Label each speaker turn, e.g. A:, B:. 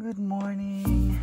A: Good morning.